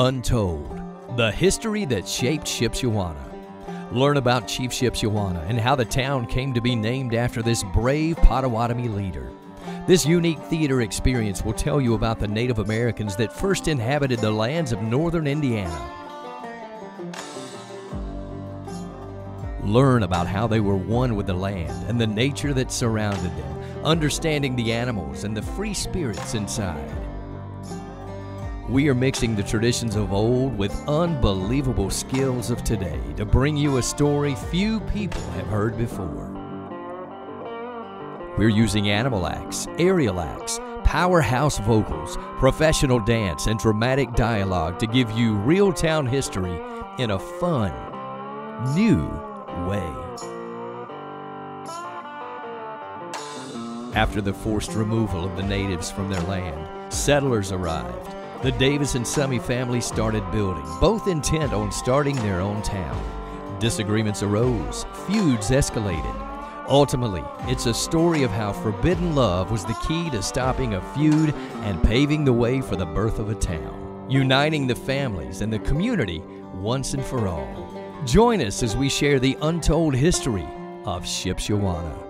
Untold, the history that shaped Shipshewana. Learn about Chief Shipshewana and how the town came to be named after this brave Potawatomi leader. This unique theater experience will tell you about the Native Americans that first inhabited the lands of northern Indiana. Learn about how they were one with the land and the nature that surrounded them, understanding the animals and the free spirits inside. We are mixing the traditions of old with unbelievable skills of today to bring you a story few people have heard before. We're using animal acts, aerial acts, powerhouse vocals, professional dance, and dramatic dialogue to give you real town history in a fun, new way. After the forced removal of the natives from their land, settlers arrived. The Davis and Summey families started building, both intent on starting their own town. Disagreements arose, feuds escalated. Ultimately, it's a story of how forbidden love was the key to stopping a feud and paving the way for the birth of a town, uniting the families and the community once and for all. Join us as we share the untold history of Shipshewana.